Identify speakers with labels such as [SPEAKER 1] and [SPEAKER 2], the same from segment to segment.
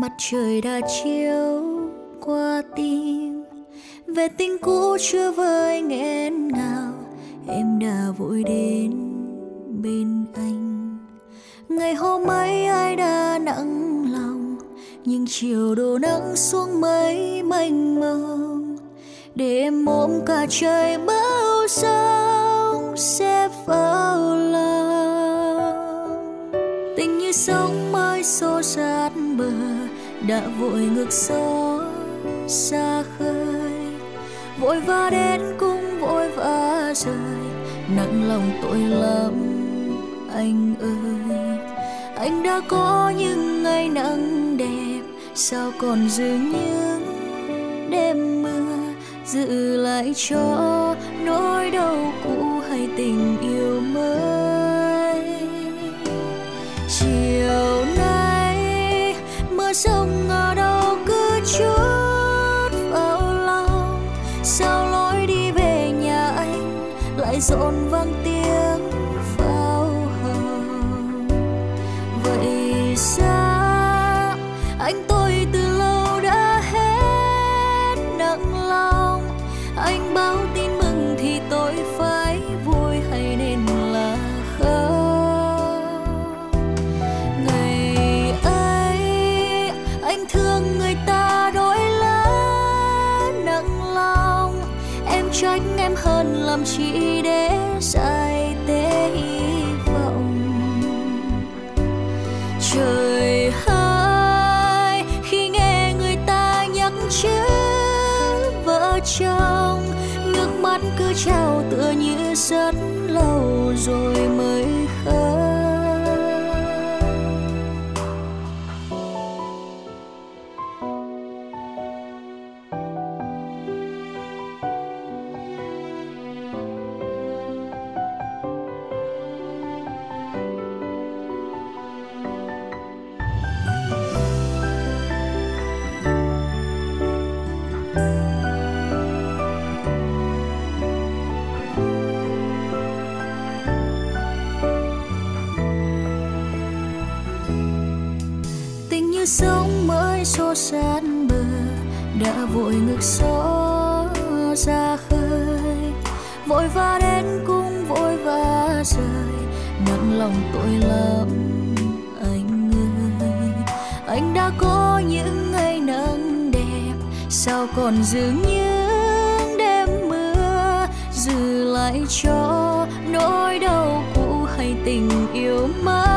[SPEAKER 1] mặt trời đã chiếu qua tim. Về tình cũ chưa vơi nghẹn ngào, em đã vội đến bên anh. Ngày hôm ấy ai đã nặng lòng, nhưng chiều đổ nắng xuống mấy mênh mông. Để em ôm cả trời bao sao xếp vào đã vội ngược gió xa khơi. Vội vã đến cũng vội vã rời, nặng lòng tội lắm anh ơi. Anh đã có những ngày nắng đẹp, sao còn giữ những đêm mưa giữ lại cho nỗi đau cũ hay tình yêu mới? Anh lại vang tiếng làm chi để dài tế hy vọng. Trời hai khi nghe người ta nhắc chữ vợ chồng, nước mắt cứ trao tựa như rất lâu rồi mới sóng mới xô sát bờ, đã vội ngược gió ra khơi. Vội vã đến cũng vội vã rời, nặng lòng tội lắm anh ơi. Anh đã có những ngày nắng đẹp, sao còn giữ những đêm mưa? Giữ lại cho nỗi đau cũ hay tình yêu mới?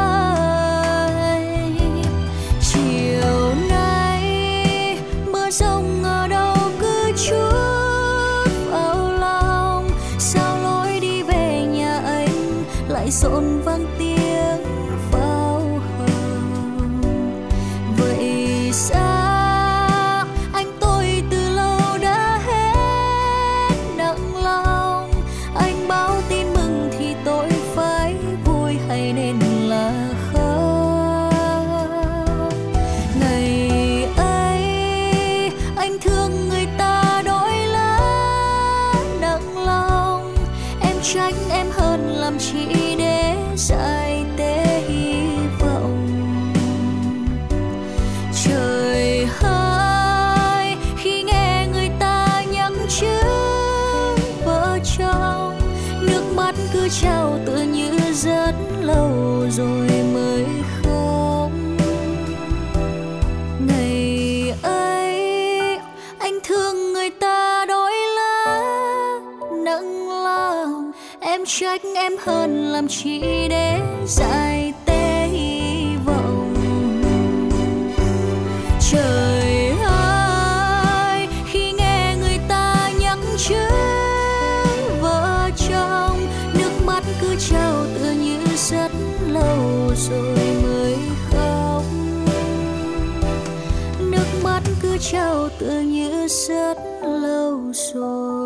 [SPEAKER 1] Rất lâu rồi.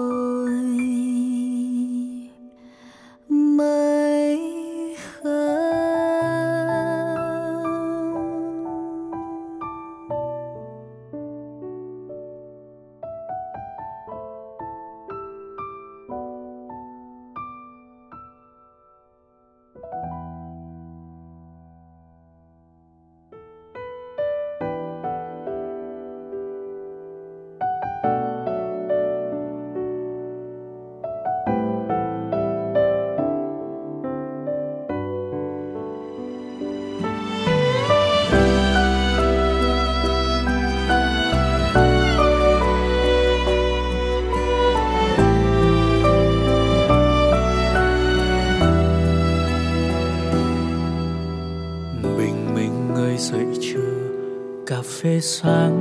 [SPEAKER 2] 也算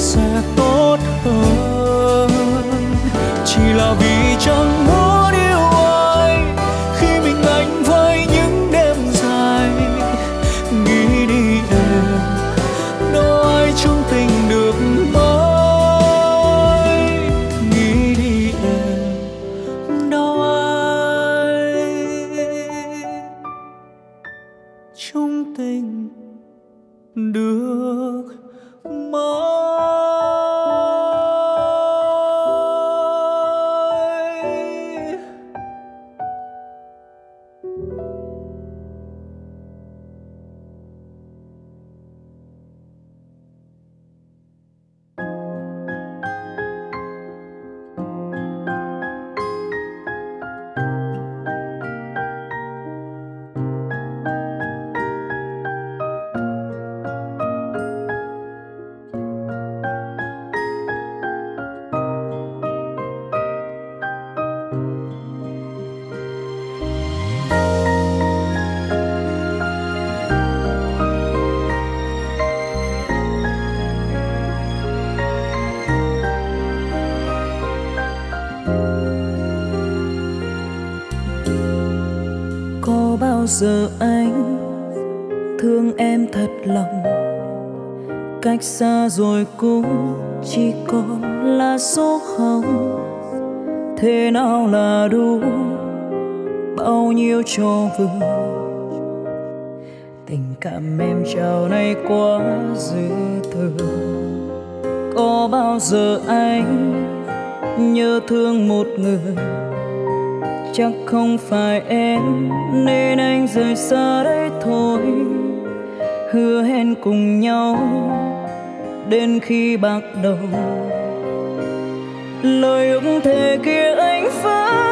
[SPEAKER 2] có lẽ cách xa
[SPEAKER 3] rồi cũng chỉ còn là số không. Thế nào là đủ bao nhiêu cho vừa? Tình cảm em chào nay quá dư thừa. Có bao giờ anh nhớ thương một người? Chắc không phải em nên anh rời xa đây thôi. Hứa hẹn cùng nhau đến khi bạc đầu. Lời ước thề kia anh phá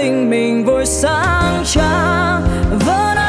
[SPEAKER 3] tình mình vội sáng trăng vẫn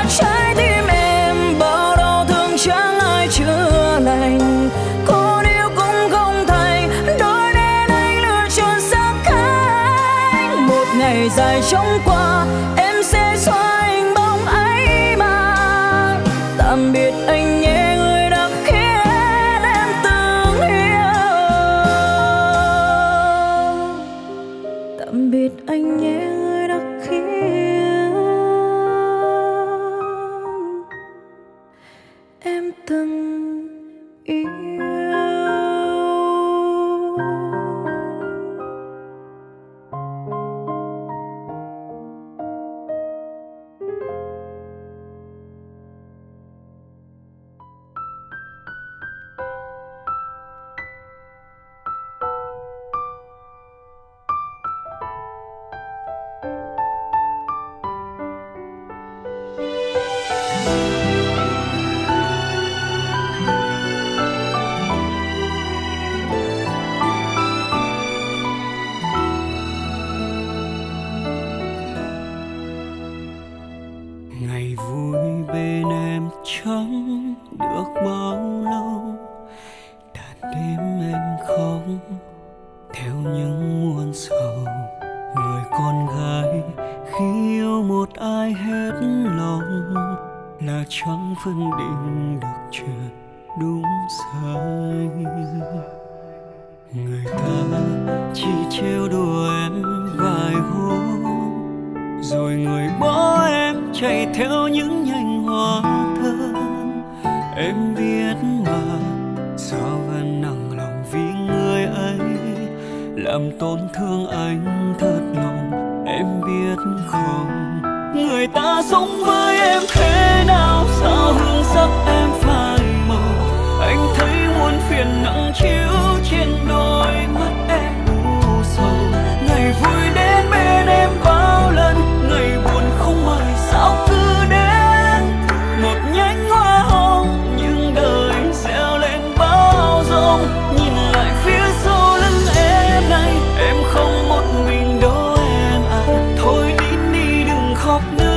[SPEAKER 4] khóc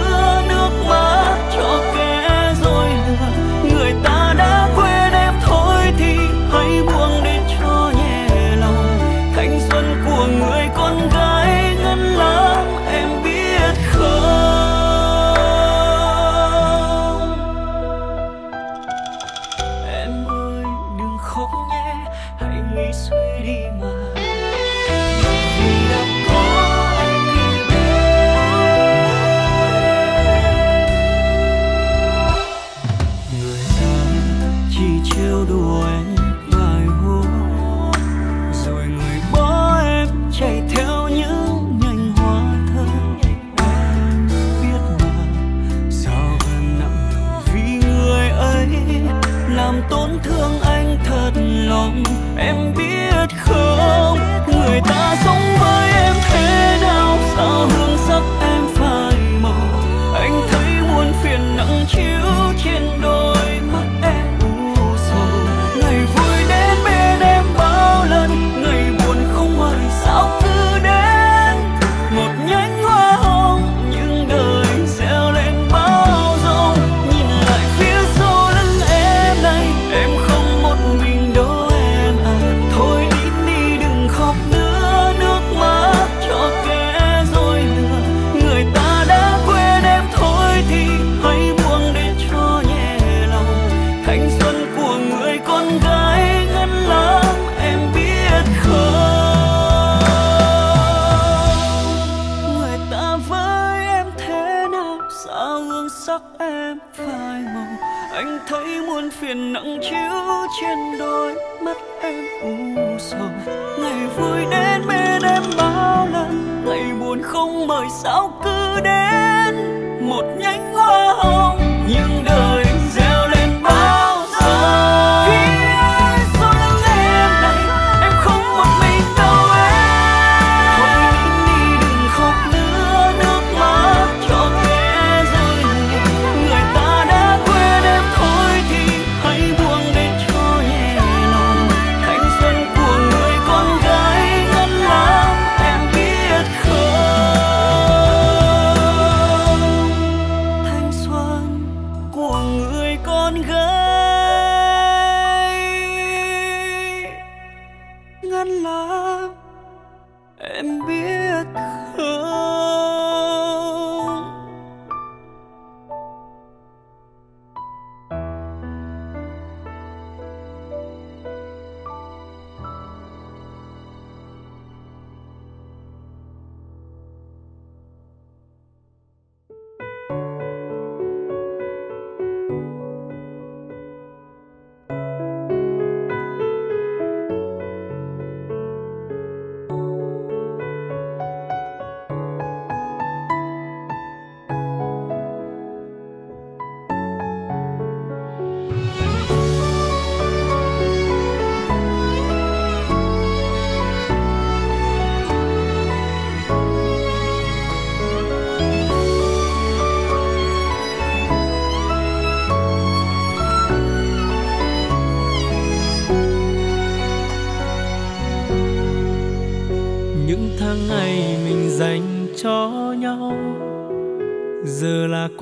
[SPEAKER 4] con gái.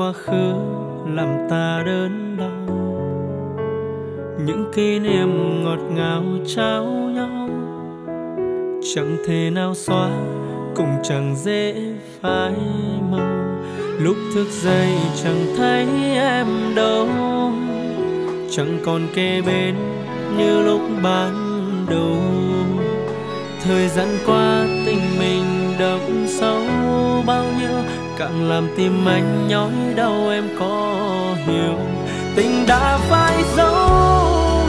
[SPEAKER 4] quá khứ làm ta đớn đau. Những kỷ niệm ngọt ngào trao nhau, chẳng thể nào xóa, cũng chẳng dễ phai màu. Lúc thức dậy chẳng thấy em đâu, chẳng còn kề bên như lúc ban đầu. Thời gian qua càng làm tim anh nhói đau, em có hiểu tình đã phai dấu,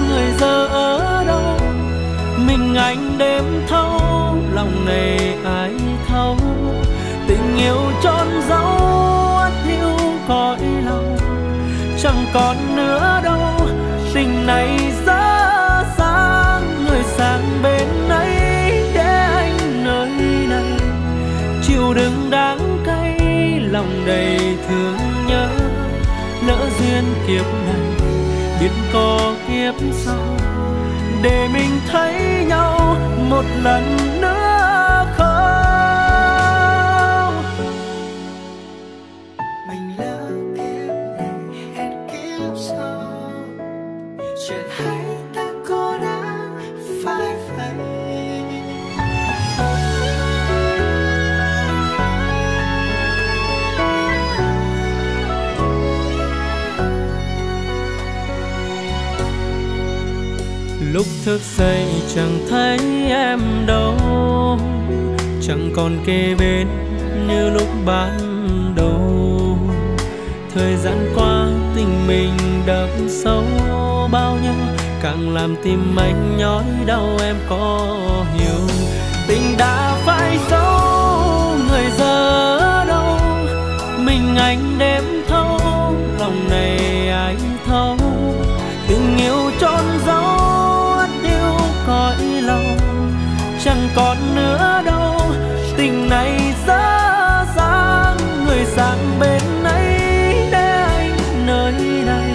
[SPEAKER 4] người giờ ở đâu? Mình anh đêm thâu lòng này ai thấu? Tình yêu trọn dấu ắt hiu cõi lòng, chẳng còn nữa đâu. Tình này lòng đầy thương nhớ, lỡ duyên kiếp này biết có kiếp sau, để mình thấy nhau một lần lúc thức dậy chẳng thấy em đâu. Chẳng còn kề bên như lúc ban đầu. Thời gian qua tình mình đậm sâu bao nhiêu, càng làm tim anh nhói đau, em có hiểu. Tình đã phải dấu, người giờ ở đâu? Mình anh đêm thâu, lòng này ai thấu tình yêu trọn còn nữa đâu. Tình này dở dang, người sang bên ấy để anh nơi này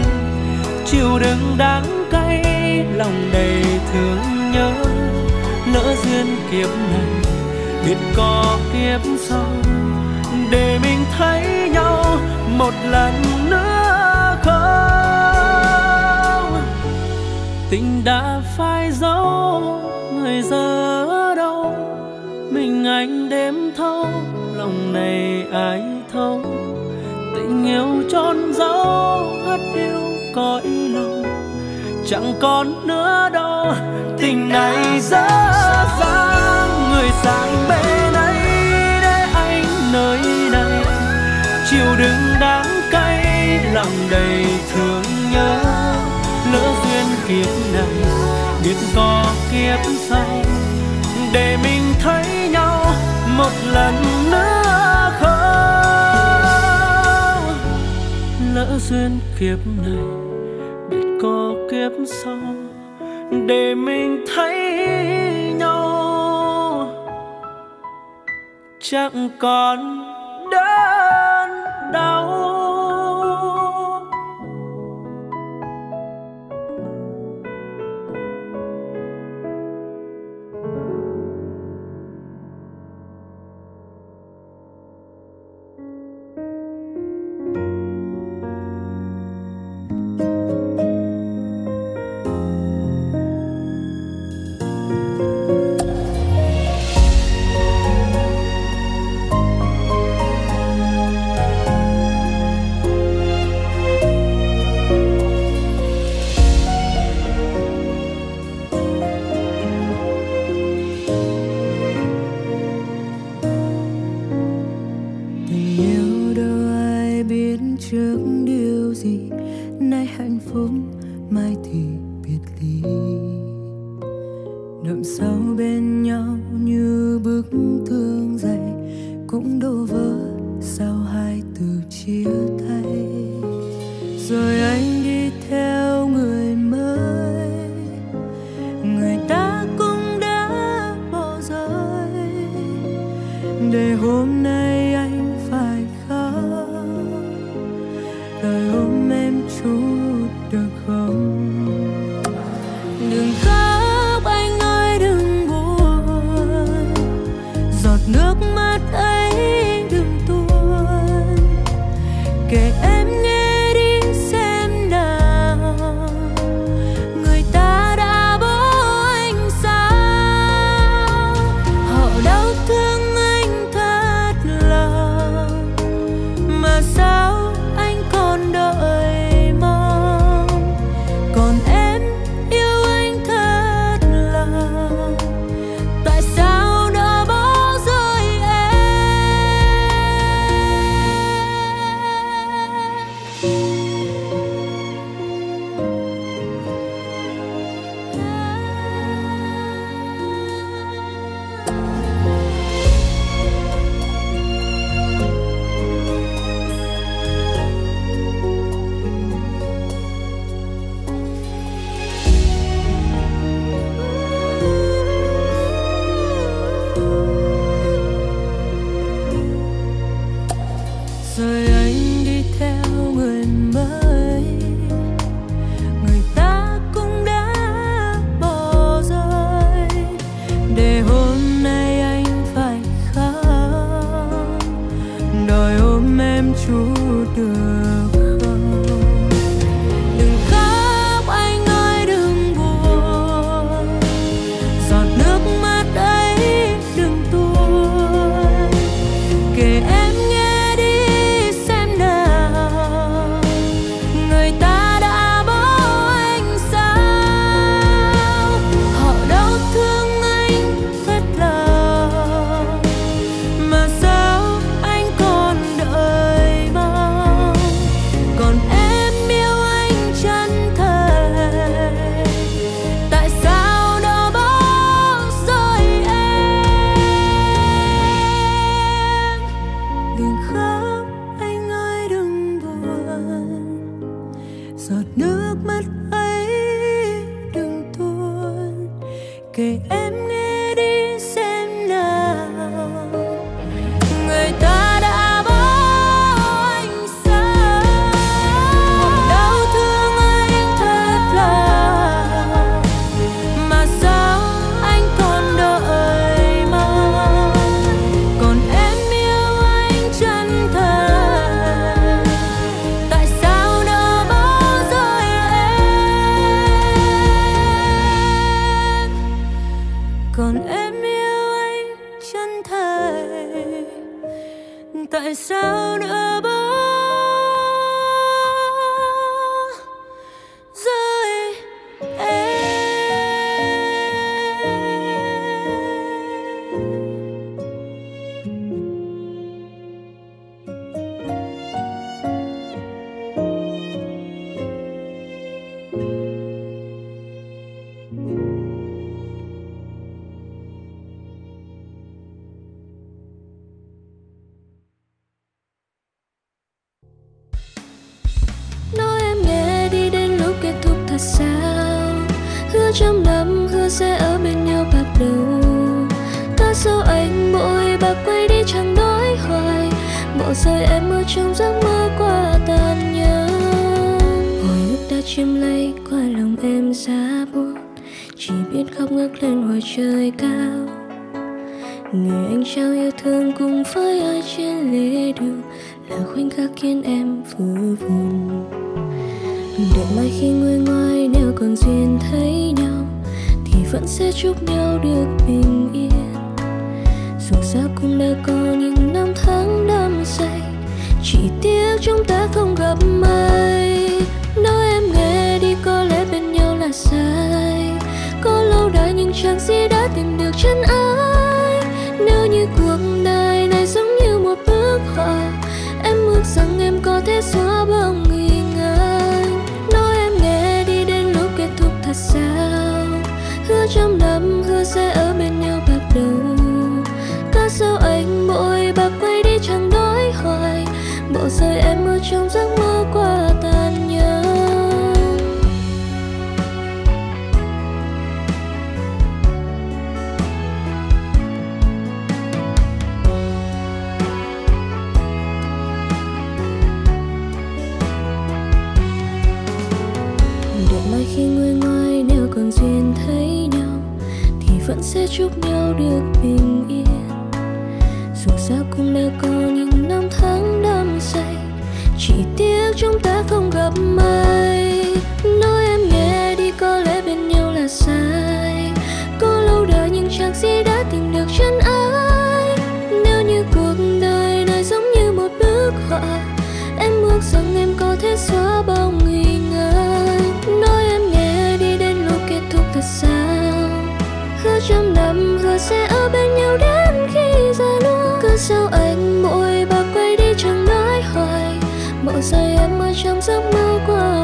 [SPEAKER 4] chịu đựng đắng cay, lòng đầy thương nhớ. Lỡ duyên kiếp này, biết có kiếp sau. Để mình thấy nhau một lần nữa không? Tình đã phai dấu ai thấu. Tình yêu trọn dấu hát yêu cõi lòng. Chẳng còn nữa đâu, tình này dở dang. Người sang bên ấy để anh nơi này. Chiều đừng đáng cay, lòng đầy thương nhớ. Lỡ duyên kiếp này, biết có kiếp sau. Để mình thấy nhau một lần nữa. Lỡ duyên kiếp này biết có kiếp sau để mình thấy nhau. Chẳng còn
[SPEAKER 1] chẳng gì đã tìm được chân ái nếu như cuộc đời này giống như một bức họa em ước rằng em có thể xóa bóng nghi ngờ. Nói em nghe đi đến lúc kết thúc thật sao? Hứa trăm năm hứa sẽ ở bên nhau bạc đầu. Có sao anh bội bạc quay đi chẳng nói hoài bỏ rơi em ở trong giấc sẽ chúc nhau được bình yên. Dù sao cũng đã có những năm tháng đắm say, chỉ tiếc chúng ta không gặp may. Nói em nghe đi, có lẽ bên nhau là sai. Có lâu đời nhưng chẳng gì đã tìm được chân ái nếu như cuộc đời này giống như một bức họa em ước rằng em có thể xóa bao nghi ngờ. Nói em nghe đi, đến lúc kết thúc thật sao trăm năm hứa sẽ ở bên nhau đến khi già nua. Cứ sao anh mỗi bạc quay đi chẳng nói hoài. Mộng rơi em ở trong giấc mơ qua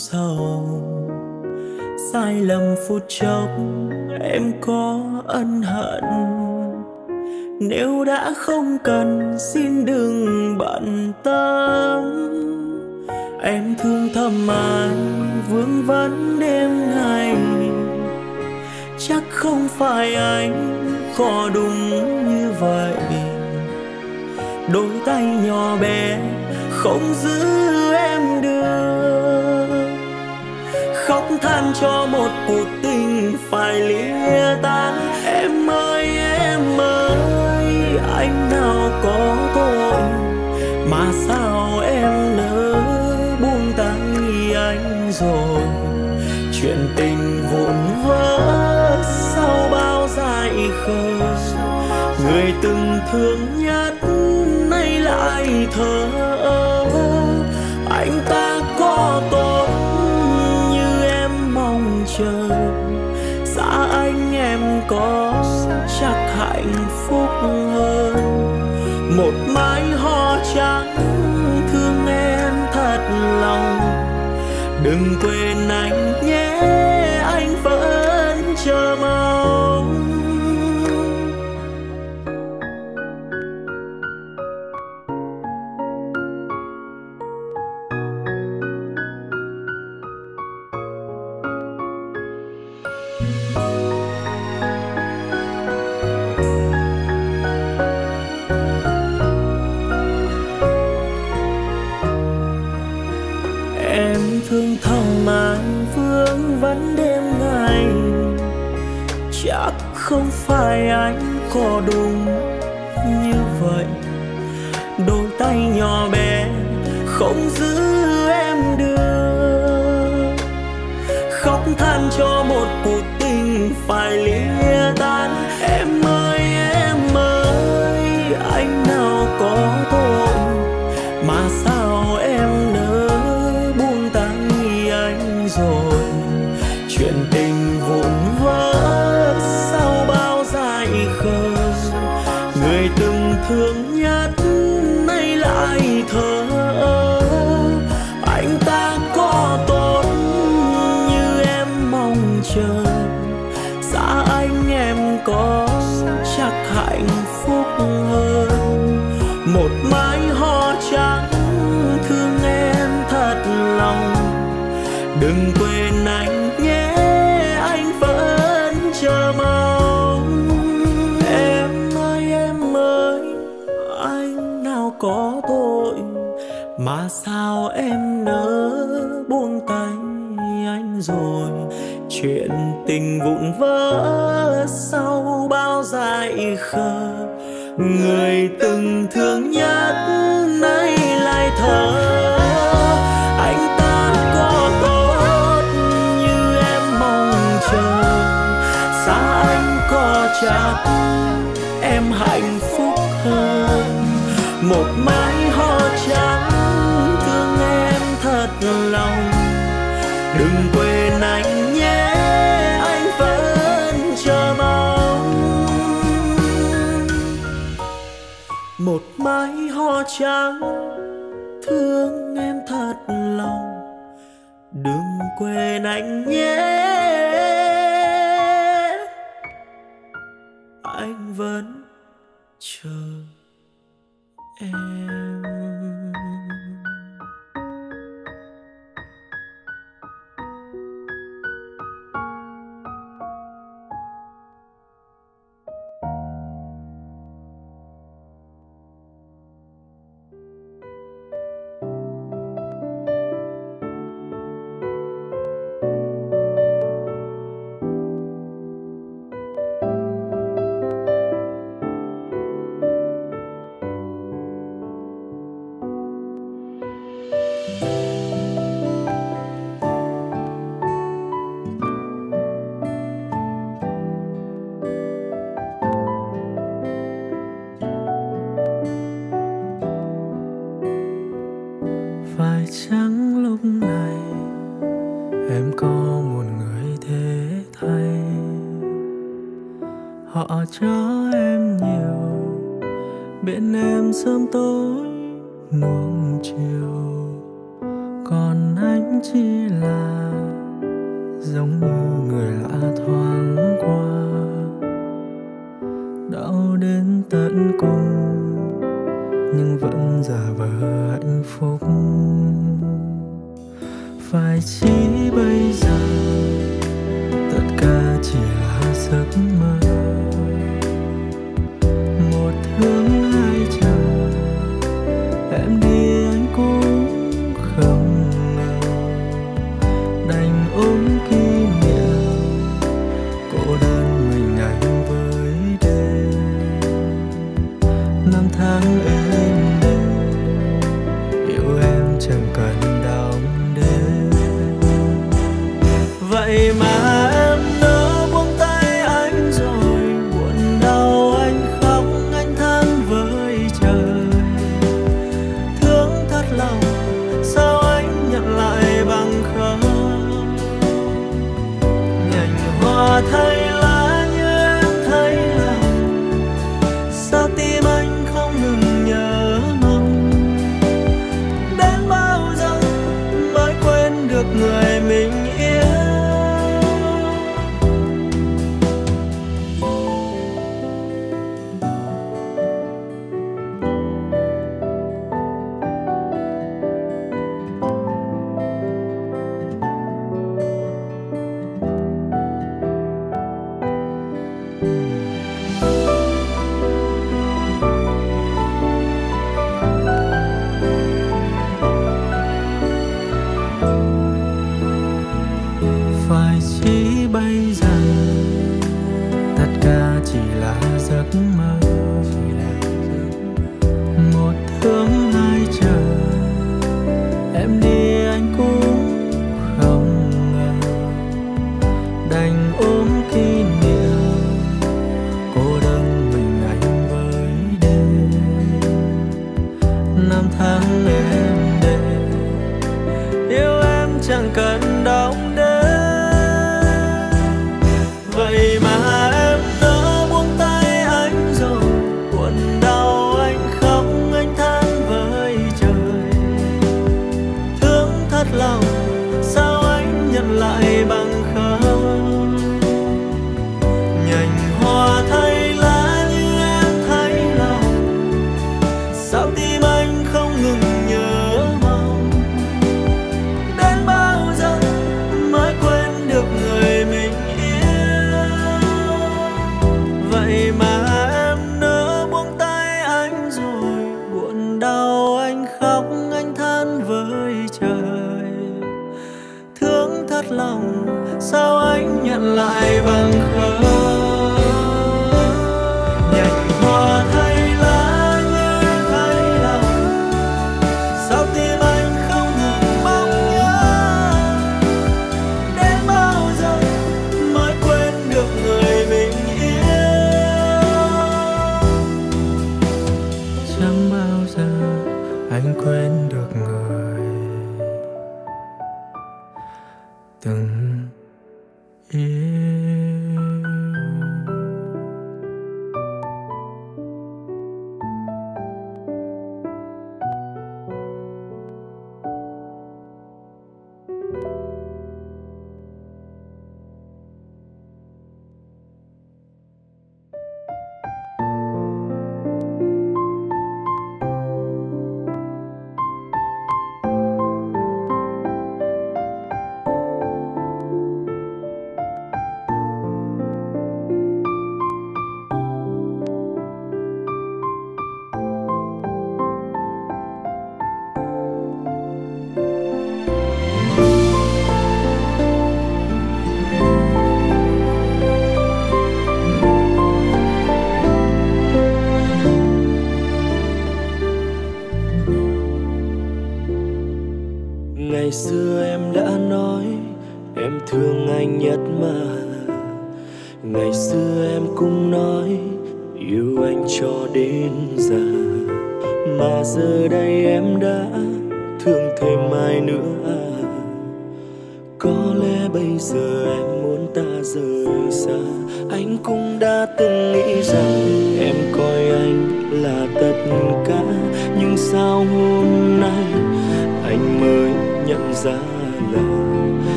[SPEAKER 5] sầu sai lầm phút chốc, em có ân hận. Nếu đã không cần, xin đừng bận tâm. Em thương thầm anh vương vấn đêm ngày. Chắc không phải anh có đúng như vậy. Đôi tay nhỏ bé không giữ em được khóc than cho một cuộc tình phải lìa tan. Em ơi em ơi, anh nào có tội mà sao em nỡ buông tay anh rồi? Chuyện tình vụn vỡ sau bao dại khờ, người từng thương nhất nay lại thờ ơ. Anh ta có tội có chắc hạnh phúc hơn. Một mái hoa trắng thương em thật lòng. Đừng quên anh tay anh có đúng như vậy? Đôi tay nhỏ bé không giữ thương nhất nay lại thở. Anh ta có tốt như em mong chờ. Xa anh em có chắc hạnh phúc hơn. Một mái hoa trắng thương em thật lòng. Đừng quên sao em nỡ buông tay anh rồi? Chuyện tình vụn vỡ sau bao dại khờ, người từng thương nhất nay lại thờ anh ta có tốt như em mong chờ, xa anh có chắc em hạnh phúc hơn. Một mai một mái hoa trắng thương em thật lòng. Đừng quên anh nhé. Nhưng giả vờ hạnh phúc. Phải chỉ
[SPEAKER 4] bây giờ?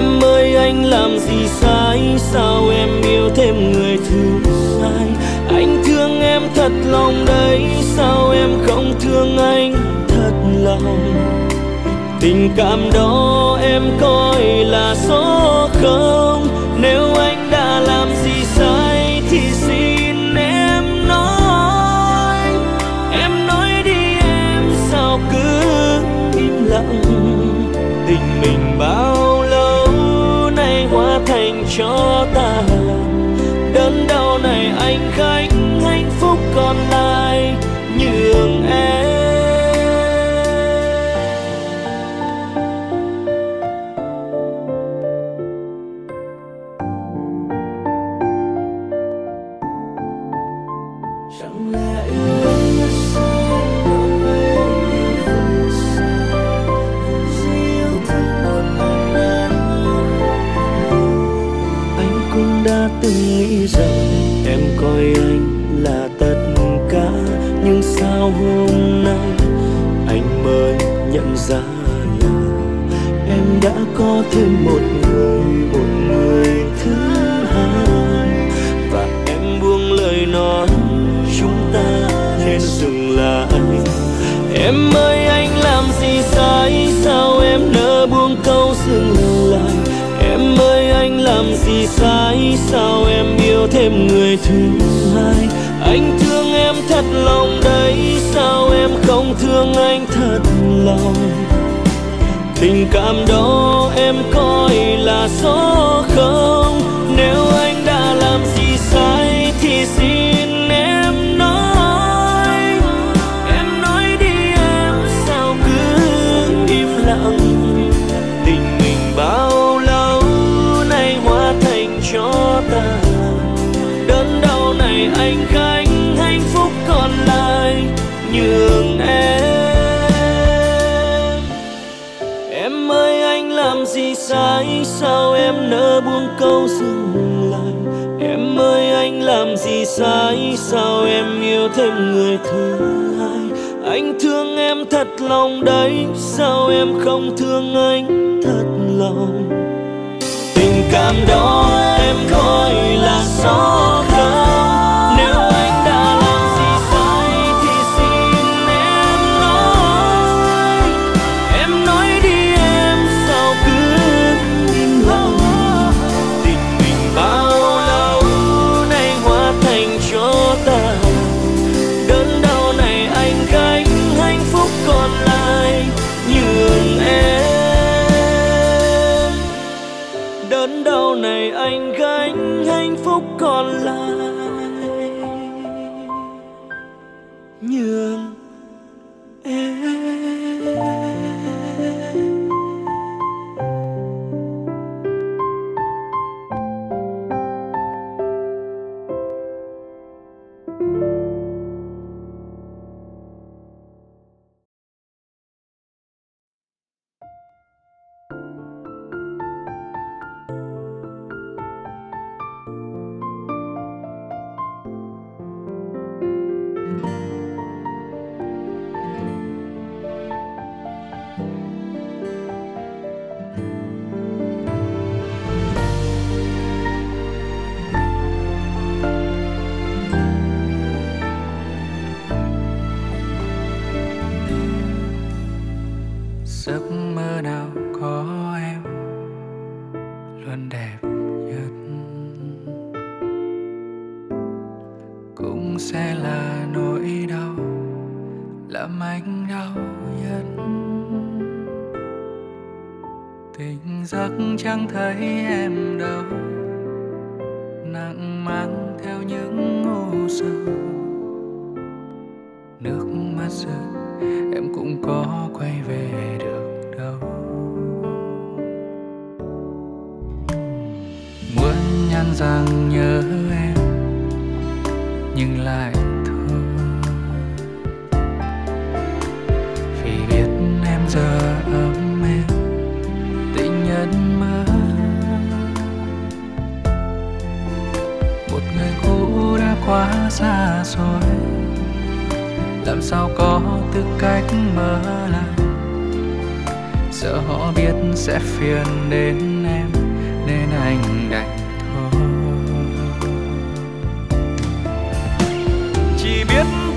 [SPEAKER 4] Em ơi, anh làm gì sai? Sao em yêu thêm người thứ sai? Anh thương em thật lòng đấy. Sao em không thương anh thật lòng? Tình cảm đó em coi là số không? chota em ơi, anh làm gì sai? Sao em nỡ buông câu dừng lại? Em ơi, anh làm gì sai? Sao em yêu thêm người thứ hai? Anh thương em thật lòng đấy. Sao em không thương anh thật lòng? Tình cảm đó sai sao em yêu thêm người thứ hai? Anh thương em thật lòng đấy, sao em không thương anh thật lòng? Tình cảm đó em coi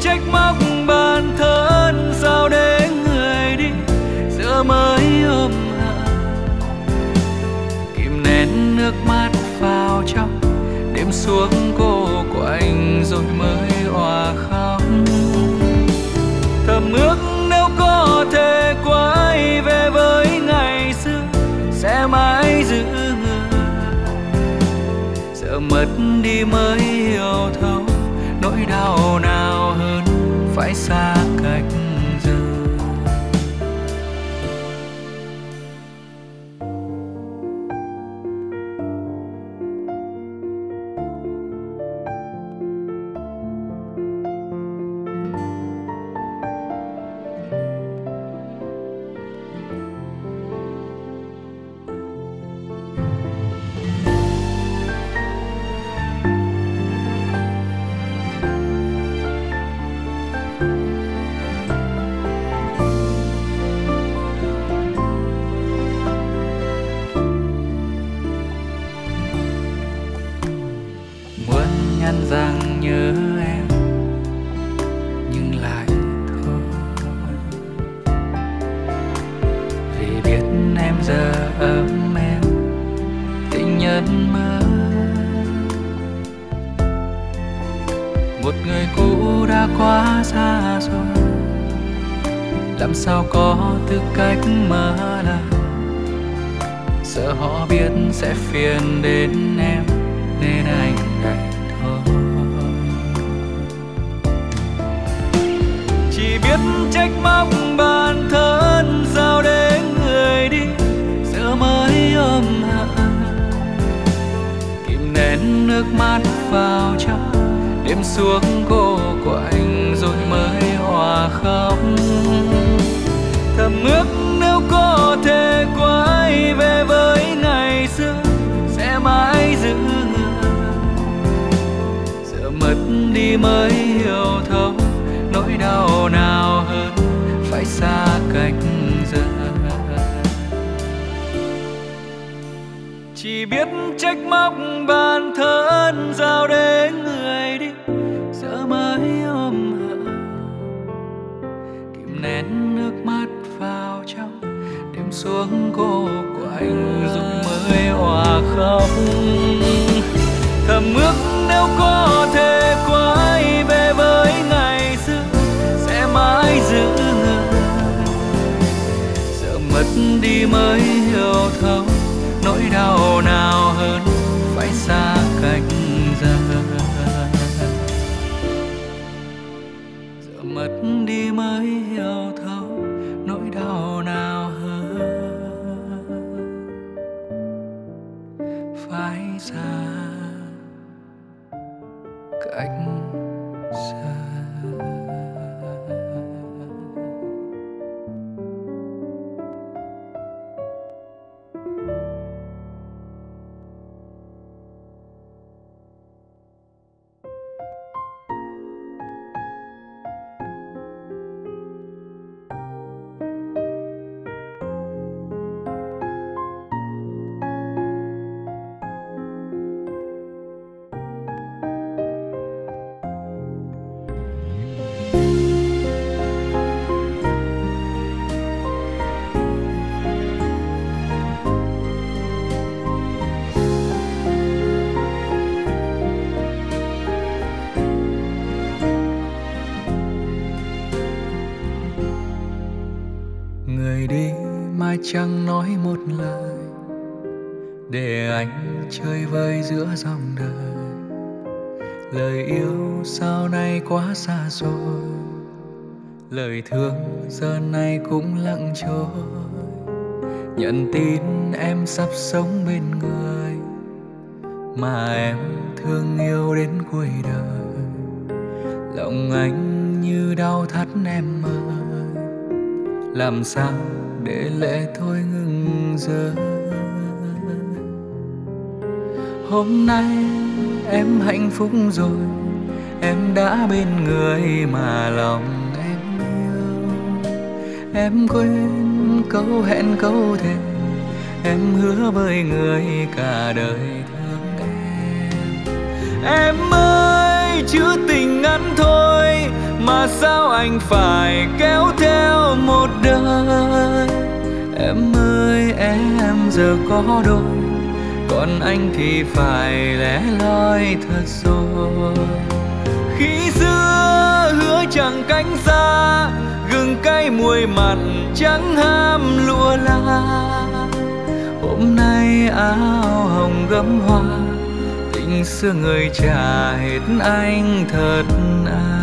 [SPEAKER 2] trách móc bản thân, sao để người đi giờ mới ôm hận kìm nén nước mắt vào trong, đêm xuống cô của anh rồi mới hòa khóc. Thầm ước nếu có thể quay về với ngày xưa, sẽ mãi giữ người. Giờ mất đi mới nén nước mắt vào trong, đêm xuống cô của anh dùng mới hòa khóc. Thầm ước nếu có thể quay về với ngày xưa, sẽ mãi giữ người giờ mất đi mới nói một lời để anh chơi vơi giữa dòng đời. Lời yêu sau này quá xa rồi, lời thương giờ này cũng lặng trôi. Nhận tin em sắp sống bên người mà em thương yêu đến cuối đời. Lòng anh như đau thắt em ơi, làm sao để lệ thôi ngừng hôm nay em hạnh phúc rồi, em đã bên người mà lòng em yêu. Em quên câu hẹn câu thề, em hứa với người cả đời thương em. Em ơi, chữ tình ngắn thôi, mà sao anh phải kéo theo một đời? Em ơi, em giờ có đôi, còn anh thì phải lẻ loi thật rồi. Khi xưa hứa chẳng cánh xa, gừng cay mùi mặn chẳng ham lụa la. Hôm nay áo hồng gấm hoa, tình xưa người trả hết anh thật à.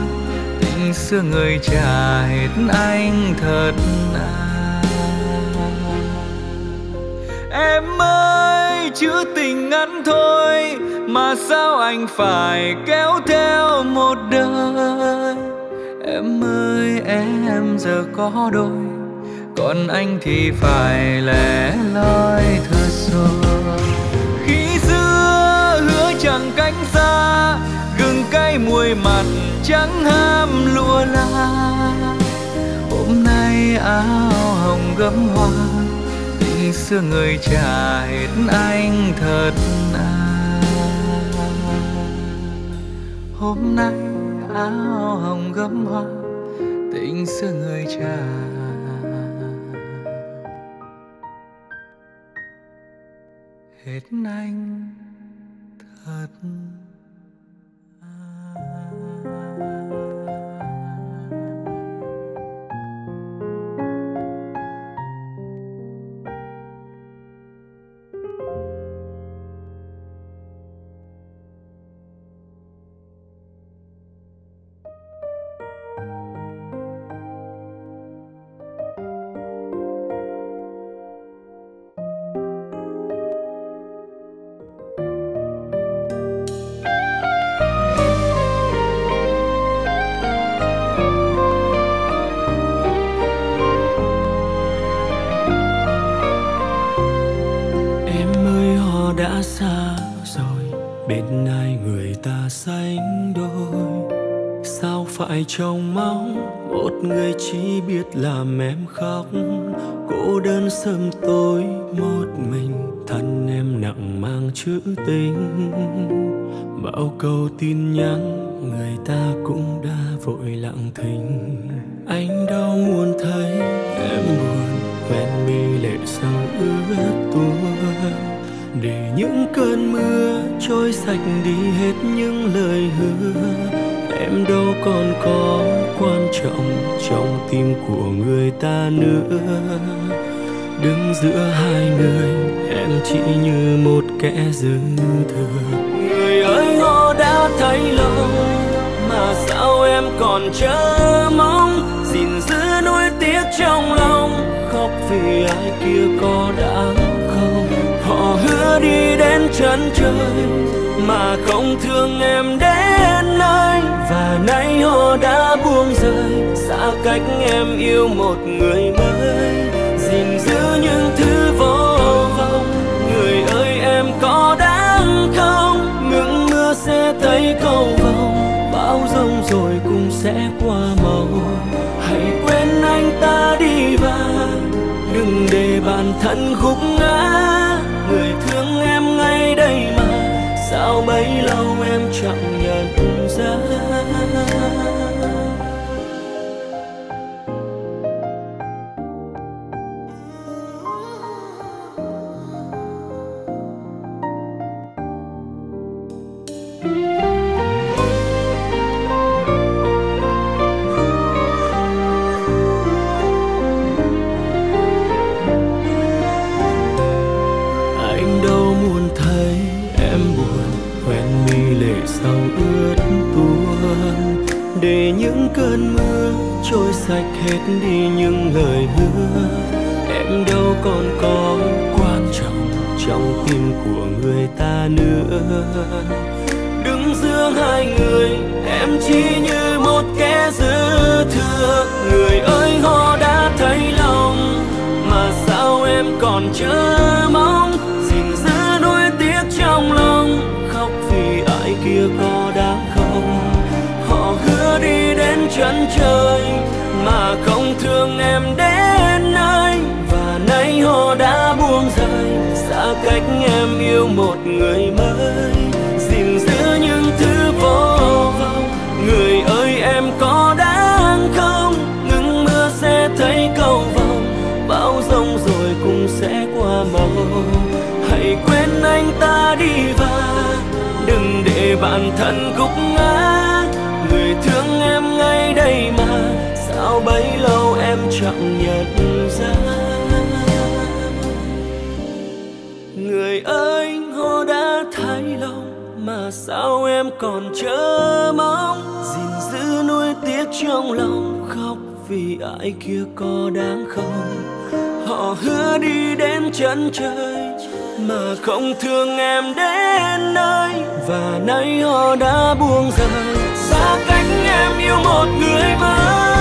[SPEAKER 2] xưa người trả hết anh thật à em ơi, chữ tình ngắn thôi mà sao anh phải kéo theo một đời? Em ơi, em giờ có đôi, còn anh thì phải lẻ loi thật rồi. Khi xưa hứa chẳng cánh xa gừng mặt trắng mặn ham lụa la. Hôm nay áo hồng gấm hoa, tình xưa người trả hết anh thật à. Hôm nay áo hồng gấm hoa, tình xưa người trả hết anh thật
[SPEAKER 4] cách em yêu một người mới, gìn giữ những thứ vô vọng. Người ơi, em có đáng không? Ngừng mưa sẽ thấy cầu vồng. Bão rông rồi cũng sẽ qua màu. Hãy quên anh ta đi và đừng để bản thân khúc ngã. Người thương em ngay đây mà. Sao bấy lâu em chẳng sạch hết đi những lời hứa. Em đâu còn có quan trọng trong tim của người ta nữa. Đứng giữa hai người, em chỉ như một kẻ dư thừa. Người ơi, họ đã thấy lòng, mà sao em còn chờ mong? Gìn giữ nuối tiếc trong lòng, khóc vì ai kia có đáng không? Họ hứa đi đến chân trời mà không thương em đến nơi và nay họ đã buông rời xa cách em yêu một người mới. Gìn giữ những thứ vô vọng, người ơi em có đáng không? Ngừng mưa sẽ thấy cầu vồng, bão rông rồi cũng sẽ qua màu. Hãy quên anh ta đi và đừng để bản thân gục ngã. Chẳng nhận ra. Người anh họ đã thay lòng, mà sao em còn chờ mong? Gìn giữ nuối tiếc trong lòng, khóc vì ai kia có đáng không? Họ hứa đi đến chân trời, mà không thương em đến nơi. Và nay họ đã buông rời, xa cách em yêu một người mới.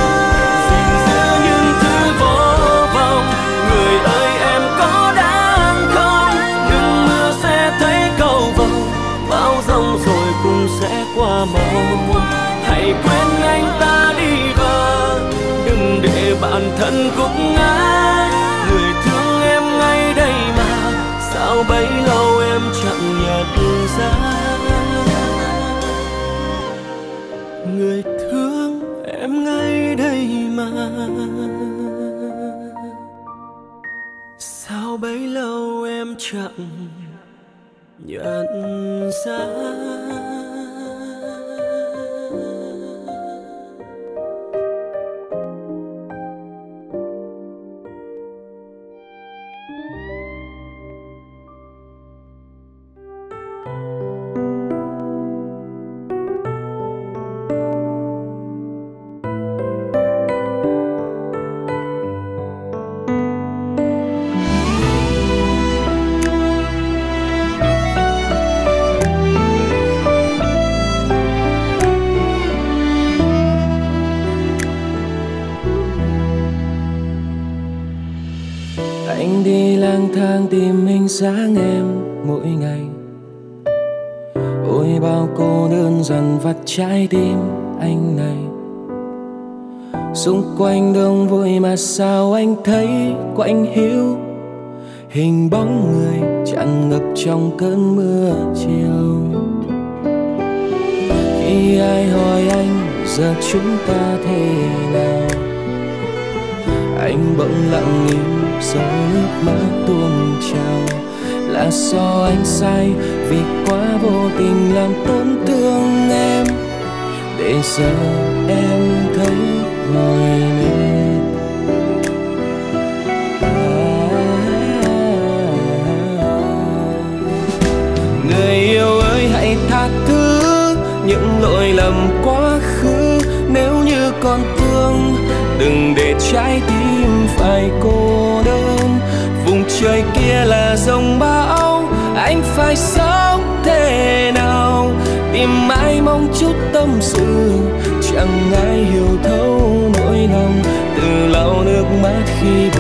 [SPEAKER 4] Nhận ra
[SPEAKER 6] quanh đông vui mà sao anh thấy quạnh hiu? Hình bóng người tràn ngập trong cơn mưa chiều. Khi ai hỏi anh, giờ chúng ta thế nào? Anh bỗng lặng im giọt nước mắt tuôn trào. Là do anh sai, vì quá vô tình làm tổn thương em. Để giờ em thấy người yêu ơi, hãy tha thứ những lỗi lầm quá khứ. Nếu như còn thương, đừng để trái tim phải cô đơn. Vùng trời kia là dòng bão, anh phải sống thế nào? Tìm mãi mong chút tâm sự, chẳng ai hiểu thấu lòng từ lau nước mắt khi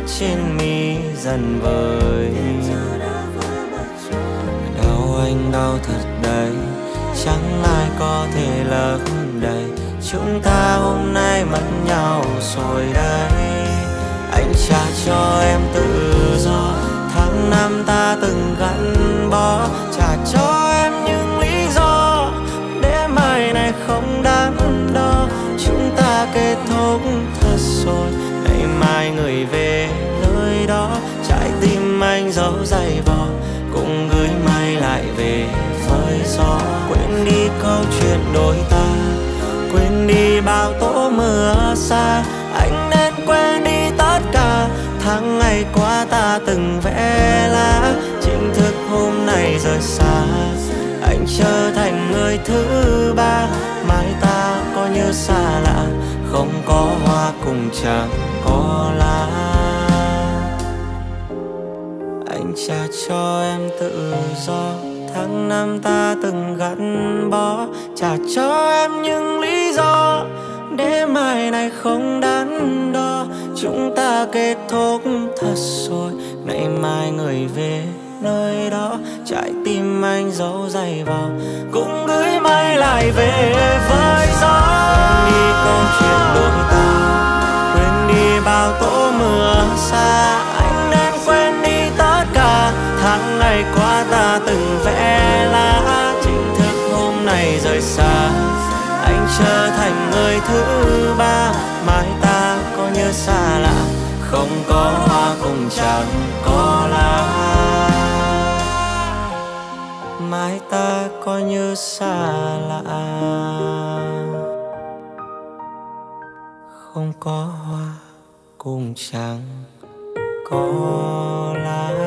[SPEAKER 6] mắt
[SPEAKER 5] trên mi dần vời. Đau anh đau thật đấy, chẳng ai có thể lấp đầy. Chúng ta hôm nay mất nhau rồi đây anh trả cho em tự do, tháng năm ta từng gắn bó. Trả cho em những lý do, để mai này không đắn đo. Chúng ta kết thúc thật rồi mai người về nơi đó. Trái tim anh dấu dày vò cùng gửi mai lại về phơi gió. Quên đi câu chuyện đôi ta, quên đi bao tố mưa xa. Anh nên quên đi tất cả, tháng ngày qua ta từng vẽ lá. Chính thức hôm nay
[SPEAKER 1] rời xa, anh trở thành người thứ ba. Mai ta có như xa lạ, không có hoa cùng chàng có lá. Anh trả cho em tự do. Tháng năm ta từng gắn bó. Trả cho em những lý do. Để mai này không đắn đo. Chúng ta kết thúc thật rồi. Ngày mai người về nơi đó. Trái tim anh giấu dày vào. Cũng gửi mai lại về với gió. Đi câu chuyện đôi ta quên bao tố mưa xa, anh nên quên đi tất cả. Tháng ngày qua ta từng vẽ lá, chính thức hôm nay rời xa. Anh trở thành người thứ ba mai ta có như xa lạ, không có hoa cùng chẳng có lá. Mai ta có như xa lạ, không có hoa cũng chẳng có lá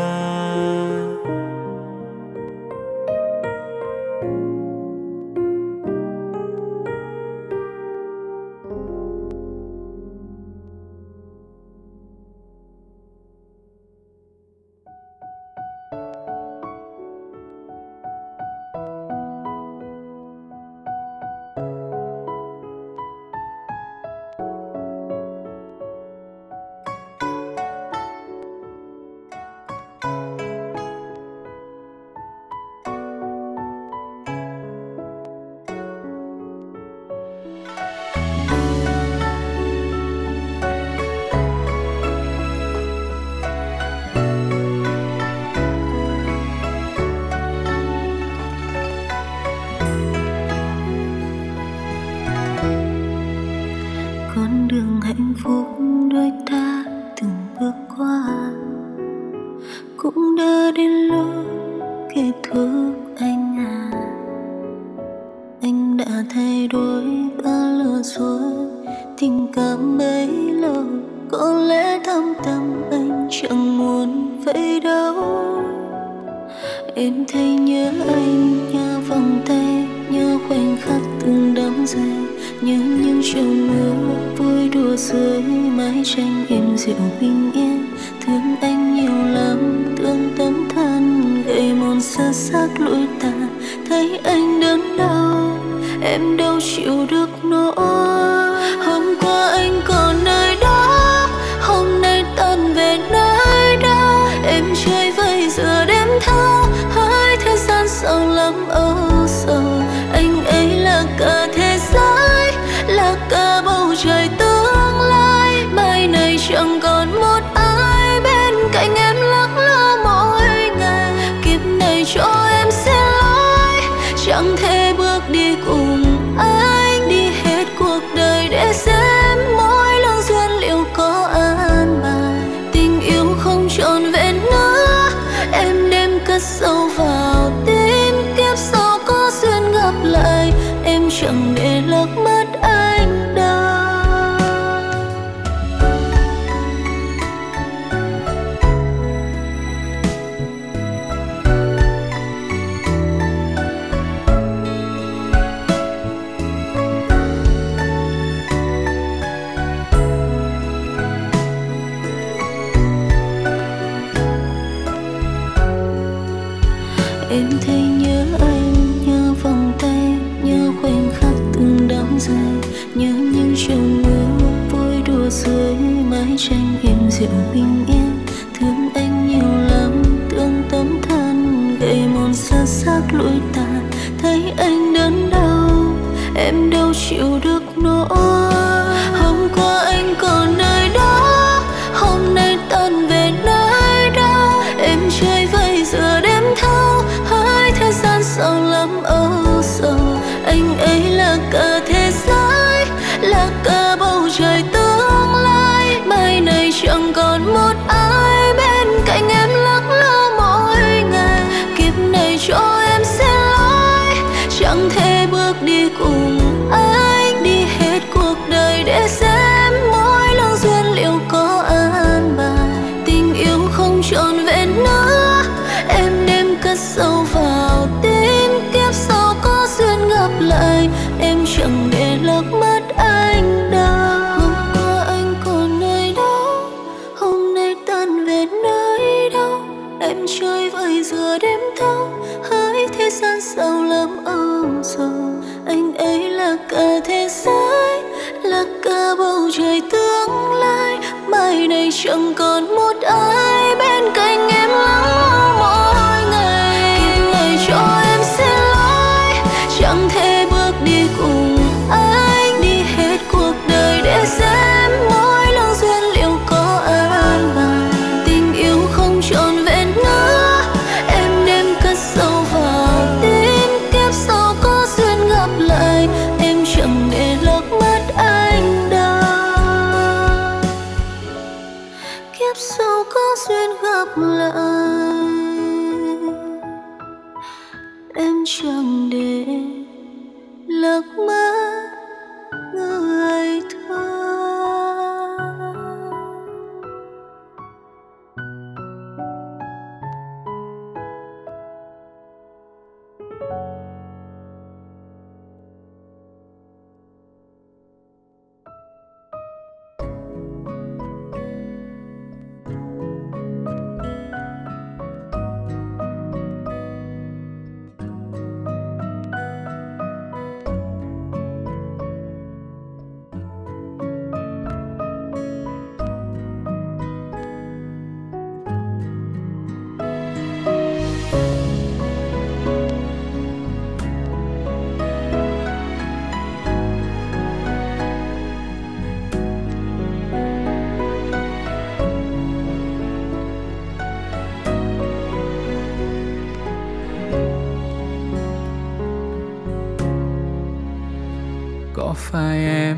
[SPEAKER 1] có
[SPEAKER 2] phải em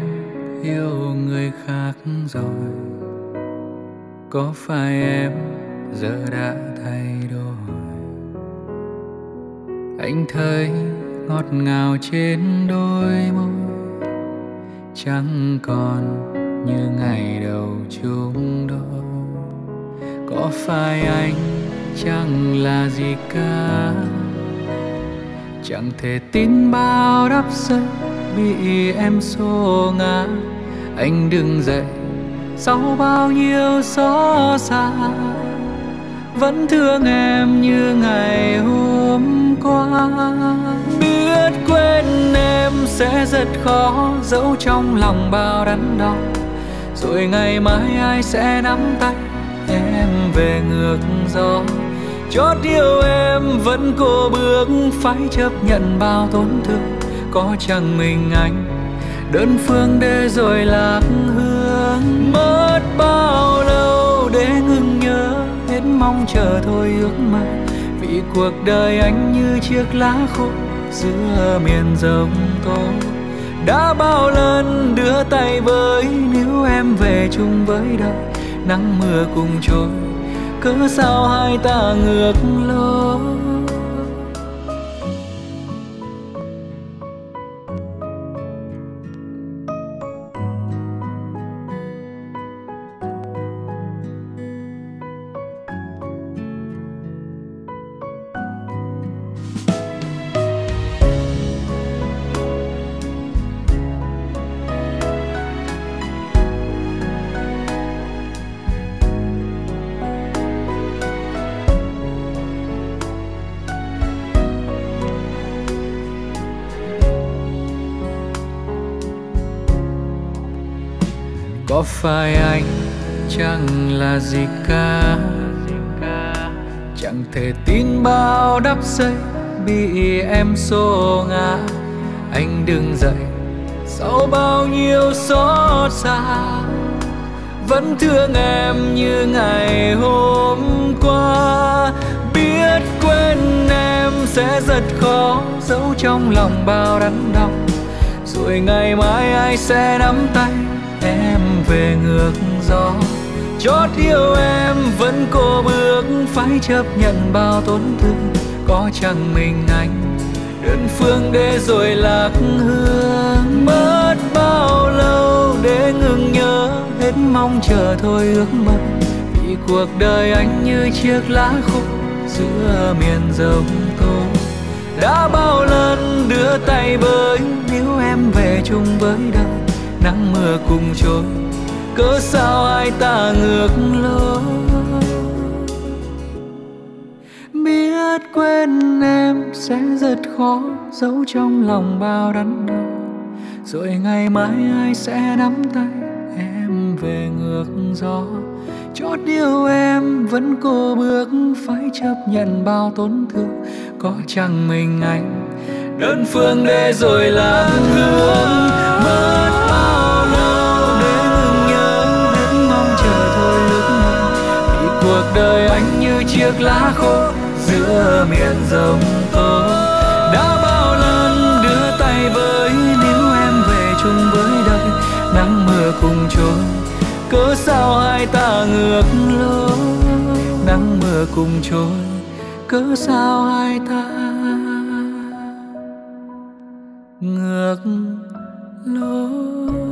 [SPEAKER 2] yêu người khác rồi? Có phải em giờ đã thay đổi? Anh thấy ngọt ngào trên đôi môi, chẳng còn như ngày đầu chúng đôi. Có phải anh chẳng là gì cả? Chẳng thể tin bao đắp giây bị em xô ngã. Anh đừng dậy, sau bao nhiêu xót xa, vẫn thương em như ngày hôm qua. Biết quên em sẽ rất khó giấu trong lòng bao đắn đo, rồi ngày mai ai sẽ nắm tay em về ngược gió. Chót yêu em vẫn cô bước, phải chấp nhận bao tổn thương có chẳng mình anh? Đơn phương để rồi lạc hương mất bao lâu để ngừng nhớ? Hết mong chờ thôi ước mơ, vì cuộc đời anh như chiếc lá khô giữa miền rộng tố đã bao lần đưa tay với nếu em về chung với đời, nắng mưa cùng trôi, cớ sao hai ta ngược lối? Có phải anh chẳng là gì cả? Chẳng thể tin bao đắp xây bị em xô ngã. Anh đừng dậy, sau bao nhiêu xót xa? Vẫn thương em như ngày hôm qua. Biết quên em sẽ rất khó giấu trong lòng bao đắn đau. Rồi ngày mai ai sẽ nắm tay? Về ngược gió. Chót yêu em vẫn cô bước, phải chấp nhận bao tổn thương. Có chẳng mình anh, đơn phương để rồi lạc hương mất bao lâu để ngừng nhớ, hết mong chờ thôi ước mơ. Vì cuộc đời anh như chiếc lá khô, giữa miền rồng tô. Đã bao lần đưa tay với nếu em về chung với đời nắng mưa cùng trôi cớ sao hai ta ngược lối? Biết quên em sẽ rất khó giấu trong lòng bao đắn đau rồi ngày mai ai sẽ nắm tay em về ngược gió? Chót yêu em vẫn cô bước phải chấp nhận bao tổn thương. Có chẳng mình anh đơn phương để rồi làm hương mơ cuộc đời anh như chiếc lá khô giữa miền rồng tố đã bao lần đưa tay với nếu em về chung với đời, nắng mưa cùng trôi cớ sao hai ta ngược lối, nắng mưa cùng trôi cớ sao hai ta ngược lối?